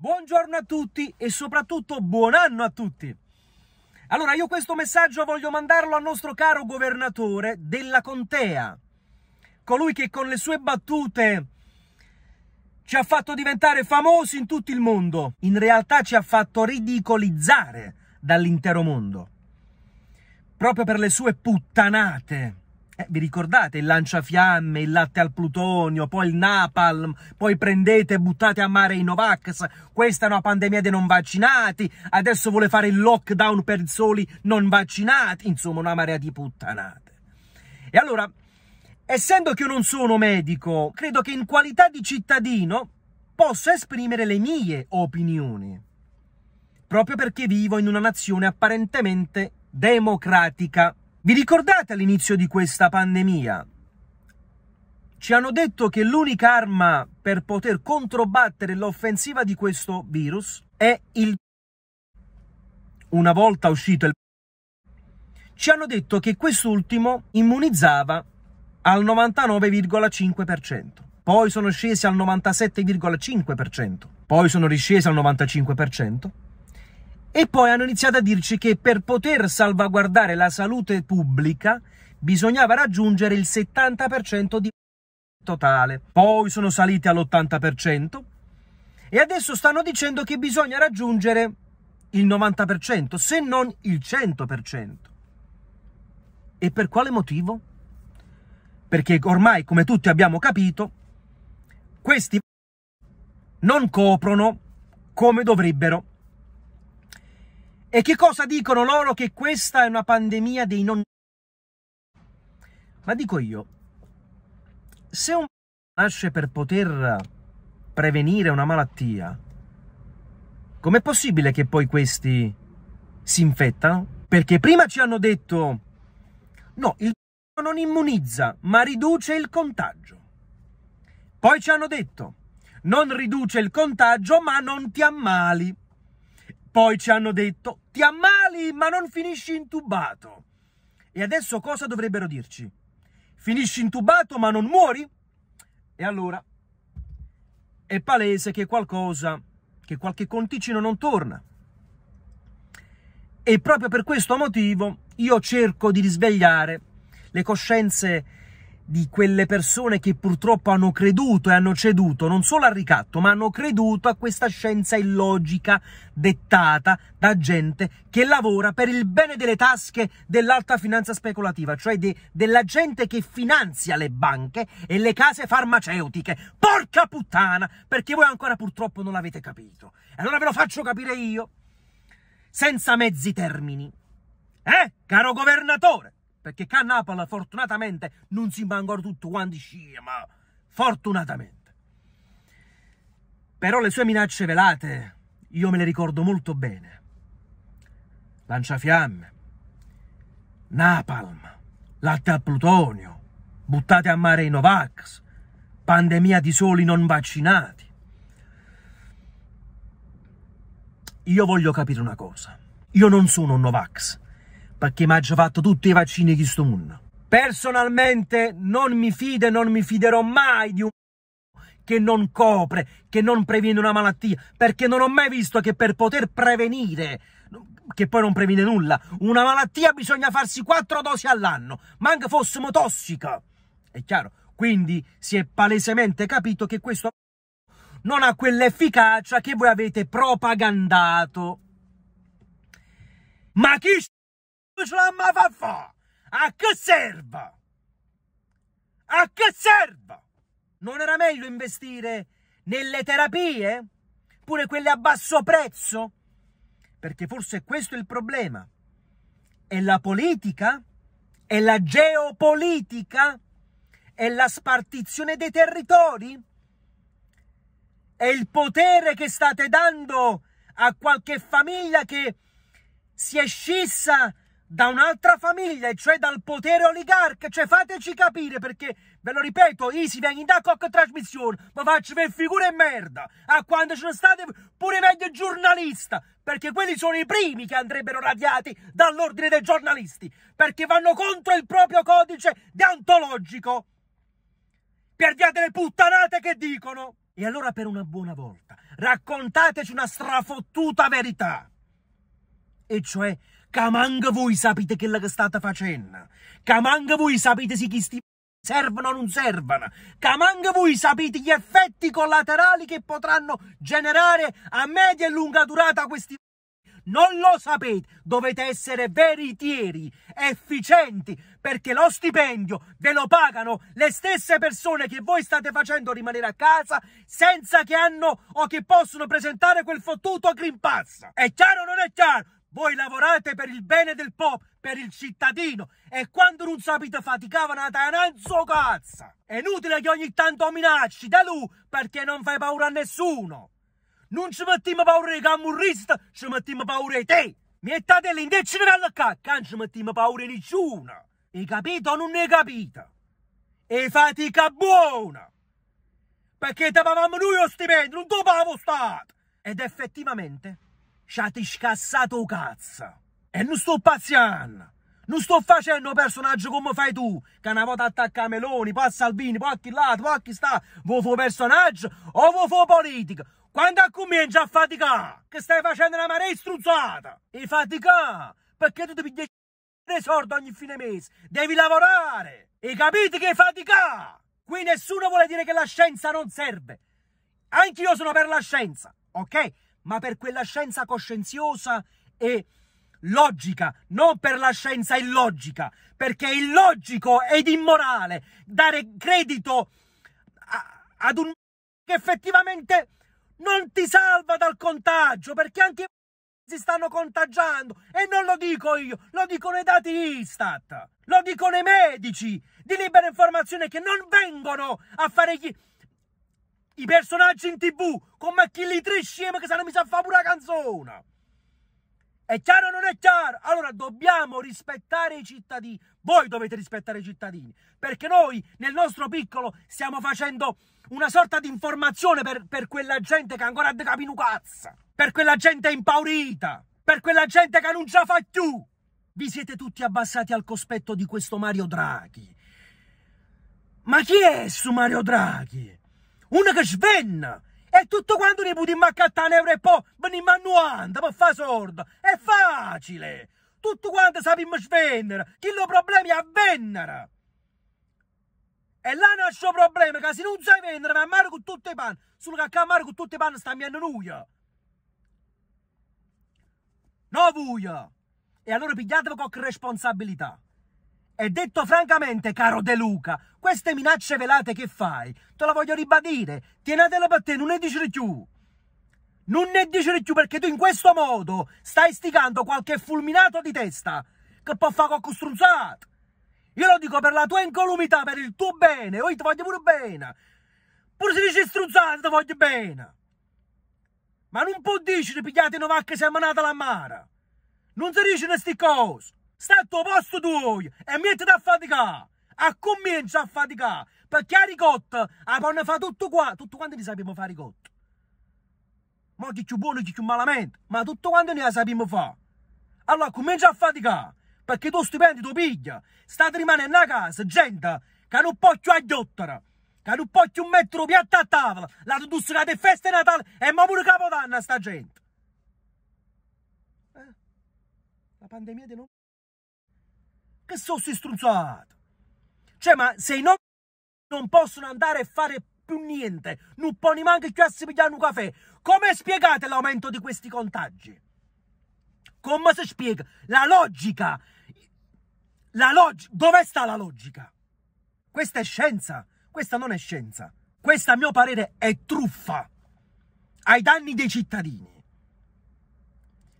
Buongiorno a tutti e soprattutto buon anno a tutti. Allora, io questo messaggio voglio mandarlo al nostro caro governatore della Contea, colui che con le sue battute ci ha fatto diventare famosi in tutto il mondo, in realtà ci ha fatto ridicolizzare dall'intero mondo, proprio per le sue puttanate eh, vi ricordate il lanciafiamme, il latte al plutonio, poi il napalm, poi prendete e buttate a mare i Novax, questa è una pandemia dei non vaccinati, adesso vuole fare il lockdown per i soli non vaccinati, insomma una marea di puttanate. E allora, essendo che io non sono medico, credo che in qualità di cittadino possa esprimere le mie opinioni, proprio perché vivo in una nazione apparentemente democratica. Vi ricordate all'inizio di questa pandemia? Ci hanno detto che l'unica arma per poter controbattere l'offensiva di questo virus è il... Una volta uscito il... Ci hanno detto che quest'ultimo immunizzava al 99,5%. Poi sono scesi al 97,5%. Poi sono riscesi al 95%. E poi hanno iniziato a dirci che per poter salvaguardare la salute pubblica bisognava raggiungere il 70% di totale. Poi sono saliti all'80% e adesso stanno dicendo che bisogna raggiungere il 90%, se non il 100%. E per quale motivo? Perché ormai, come tutti abbiamo capito, questi non coprono come dovrebbero e che cosa dicono loro? Che questa è una pandemia dei non... Ma dico io, se un nasce per poter prevenire una malattia, com'è possibile che poi questi si infettano? Perché prima ci hanno detto, no, il non immunizza, ma riduce il contagio. Poi ci hanno detto, non riduce il contagio, ma non ti ammali. Poi ci hanno detto, ti ammali ma non finisci intubato. E adesso cosa dovrebbero dirci? Finisci intubato ma non muori? E allora è palese che qualcosa, che qualche conticino non torna. E proprio per questo motivo io cerco di risvegliare le coscienze di quelle persone che purtroppo hanno creduto e hanno ceduto non solo al ricatto, ma hanno creduto a questa scienza illogica dettata da gente che lavora per il bene delle tasche dell'alta finanza speculativa, cioè de, della gente che finanzia le banche e le case farmaceutiche. Porca puttana! Perché voi ancora purtroppo non l'avete capito. E allora ve lo faccio capire io, senza mezzi termini. Eh, caro governatore? Perché qua a Napoli fortunatamente non si ancora tutto quanti scia, ma fortunatamente. Però le sue minacce velate io me le ricordo molto bene. Lanciafiamme, Napalm, latte al plutonio, buttate a mare i Novax, pandemia di soli non vaccinati. Io voglio capire una cosa. Io non sono un Novax perché mi ha già fatto tutti i vaccini di sto mondo. Personalmente non mi fido e non mi fiderò mai di un che non copre, che non previene una malattia, perché non ho mai visto che per poter prevenire, che poi non previene nulla, una malattia bisogna farsi quattro dosi all'anno, ma anche fossimo tossica. È chiaro? Quindi si è palesemente capito che questo non ha quell'efficacia che voi avete propagandato. Ma chi ce l'ha mai fa fare? A che serve? A che serve? Non era meglio investire nelle terapie? Pure quelle a basso prezzo? Perché forse questo è il problema. È la politica? È la geopolitica? È la spartizione dei territori? È il potere che state dando a qualche famiglia che si è scissa da un'altra famiglia, cioè dal potere oligarca. Cioè, fateci capire perché, ve lo ripeto, Easy viene da qualche trasmissione, ma faccio per figure e merda. A quando ci sono state pure meglio giornalista, perché quelli sono i primi che andrebbero radiati dall'ordine dei giornalisti, perché vanno contro il proprio codice deontologico. Perdiate le puttanate che dicono. E allora per una buona volta raccontateci una strafottuta verità. E cioè, che voi sapete quello che state facendo, che voi sapete se chi sti servono o non servono, che voi sapete gli effetti collaterali che potranno generare a media e lunga durata questi non lo sapete, dovete essere veritieri, efficienti, perché lo stipendio ve lo pagano le stesse persone che voi state facendo rimanere a casa senza che hanno o che possono presentare quel fottuto Green Pass. È chiaro o non è chiaro? Voi lavorate per il bene del popolo, per il cittadino, e quando non sapete faticavano a tananzo cazzo. È inutile che ogni tanto minacci da lui, perché non fai paura a nessuno. Non ci mettiamo paura di camurrista, ci mettiamo paura di te. Mettate l'indecine dalla cacca, non ci mettiamo paura di nessuno. Hai capito o non hai capito? E fatica buona. Perché te pagavamo noi lo stipendio, non te pagavo Stato. Ed effettivamente ci ha scassato cazzo. E non sto pazziando. Non sto facendo personaggio come fai tu, che una volta attacca Meloni, poi a Salvini, poi a chi là, poi a chi sta. Vuoi fare personaggio o vuoi fare politica? Quando comincia a faticare, che stai facendo una marea struzzata, e fatica, perché tu devi dei soldi ogni fine mese, devi lavorare, e capite che fatica? Qui nessuno vuole dire che la scienza non serve. Anch'io sono per la scienza, ok? Ma per quella scienza coscienziosa e logica, non per la scienza illogica, perché è illogico ed immorale dare credito a, ad un che effettivamente non ti salva dal contagio, perché anche si stanno contagiando. E non lo dico io, lo dicono i dati Istat, lo dicono i medici di libera informazione che non vengono a fare gli, i personaggi in tv come chi li triscieme che sanno mi sa fare pure la canzone. È chiaro o non è chiaro? Allora dobbiamo rispettare i cittadini. Voi dovete rispettare i cittadini. Perché noi, nel nostro piccolo, stiamo facendo una sorta di informazione per, per quella gente che ancora de capino cazzo. Per quella gente impaurita. Per quella gente che non ce la fa più. Vi siete tutti abbassati al cospetto di questo Mario Draghi. Ma chi è su Mario Draghi? Uno che svenna e tutto quanto ne potremmo accattare un euro e poi venimmo a 90 per fare sordo. È facile. Tutto quanto sappiamo svendere. Chi lo problemi a vendere. E là nasce il problema che se non sai vendere vai a mare con tutti i panni. Solo che a mare con tutti i panni sta miando nuia. No vuia. E allora pigliatevi con responsabilità. E detto francamente, caro De Luca, queste minacce velate che fai, te la voglio ribadire, tienetele per te, non ne dici più. Non ne dici più perché tu in questo modo stai sticando qualche fulminato di testa che può fare qualche struzzato. Io lo dico per la tua incolumità, per il tuo bene, io ti voglio pure bene. Pure se dici struzzato, ti voglio bene. Ma non può dire pigliate una vacca seminata la mare. Non si dice queste cose. Stai al tuo posto tu e mettiti a faticare. A comincia a faticare. Perché a ricotta a panna fa tutto qua. Tutto quanto ne sappiamo fare ricotta. Ma chi più buono, chi più malamente. Ma tutto quanto ne sappiamo fare. Allora comincia a faticare. Perché tu stipendi tu piglia. State rimanendo a casa, gente che non può più agghiottare. Che non può più mettere un piatto a tavola. La tu che festa Natale e ma pure Capodanno sta gente. Eh? La pandemia di non che sono struzzato. Cioè, ma se i nonni non possono andare a fare più niente, non può neanche più a pigliare un caffè, come spiegate l'aumento di questi contagi? Come si spiega? La logica. La logica. Dove sta la logica? Questa è scienza. Questa non è scienza. Questa, a mio parere, è truffa. Ai danni dei cittadini.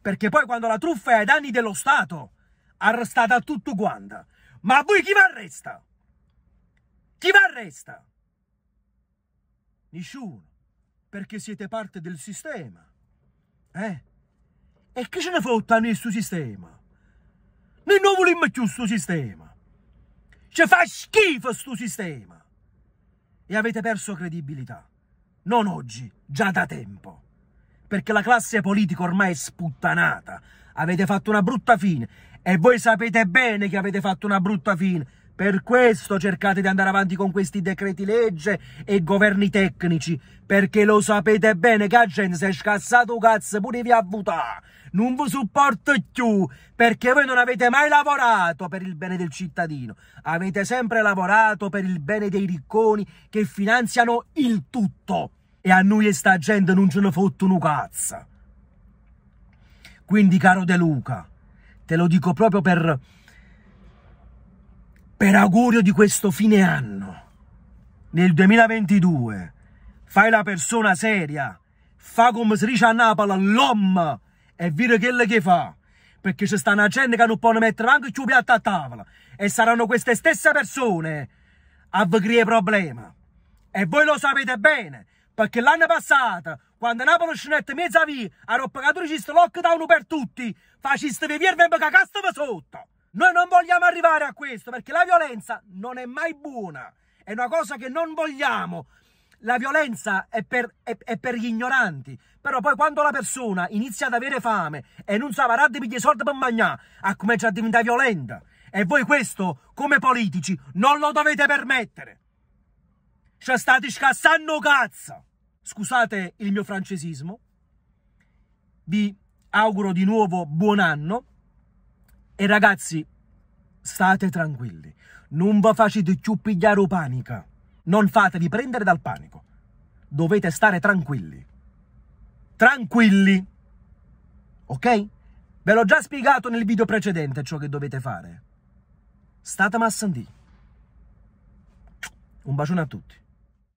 Perché poi quando la truffa è ai danni dello Stato, arrestata tutto quanto. Ma voi chi vi arresta? Chi vi arresta? Nessuno, perché siete parte del sistema. Eh? E che ce ne fotta nel suo sistema? Noi non vogliamo più questo sistema. Ci fa schifo questo sistema. E avete perso credibilità. Non oggi, già da tempo. Perché la classe politica ormai è sputtanata. Avete fatto una brutta fine e voi sapete bene che avete fatto una brutta fine, Per questo cercate di andare avanti con questi decreti legge e governi tecnici, perché lo sapete bene che la gente si è scassato cazzo pure via a votare. Non vi supporto più, perché voi non avete mai lavorato per il bene del cittadino. Avete sempre lavorato per il bene dei ricconi che finanziano il tutto. E a noi sta gente non ce ne fottono cazzo. Quindi, caro De Luca, te lo dico proprio per per augurio di questo fine anno, nel 2022, fai la persona seria, fa come si dice a Napoli, l'uomo, e vedi quello che fa. Perché sta una gente che non può mettere anche più piatto a tavola. E saranno queste stesse persone a creare problemi. E voi lo sapete bene. Perché l'anno passato, quando Napoli scenette mezza via, hanno pagato questo lockdown per tutti, faciste vivere e vi cagaste sotto. Noi non vogliamo arrivare a questo perché la violenza non è mai buona, è una cosa che non vogliamo. La violenza è per, è, è per gli ignoranti, però poi quando la persona inizia ad avere fame e non sa varare di soldi per mangiare, ha cominciato a diventare violenta. E voi questo, come politici, non lo dovete permettere. Ci state scassando cazzo. Scusate il mio francesismo. Vi auguro di nuovo buon anno e ragazzi, state tranquilli, non vi facete più pigliare panica, non fatevi prendere dal panico, dovete stare tranquilli. Tranquilli, ok? Ve l'ho già spiegato nel video precedente ciò che dovete fare. State massandì. Un bacione a tutti.